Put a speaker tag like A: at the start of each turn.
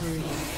A: Brooding.